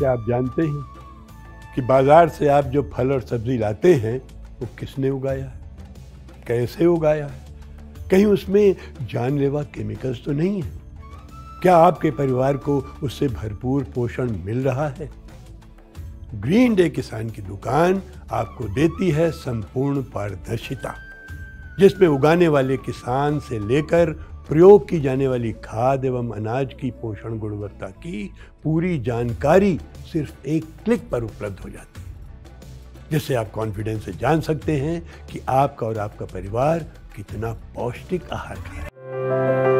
क्या आप जानते हैं कि बाज़ार से आप जो फल और सब्ज़ी लाते हैं, वो किसने उगाया है? कैसे उगाया है? कहीं उसमें जानलेवा केमिकल्स तो नहीं है? क्या आपके परिवार को उससे भरपूर पोषण मिल रहा है? ग्रीन डे किसान की दुकान आपको देती है संपूर्ण पारदर्शिता, जिसमें उगाने वाले किसान से लेकर प्रयोग की जाने वाली खाद एवं अनाज की पोषण गुणवत्ता की पूरी जानकारी सिर्फ़ एक क्लिक पर उपलब्ध हो जाती है, जिससे आप कॉन्फिडेंस से जान सकते हैं कि आपका और आपका परिवार कितना पौष्टिक आहार खाए।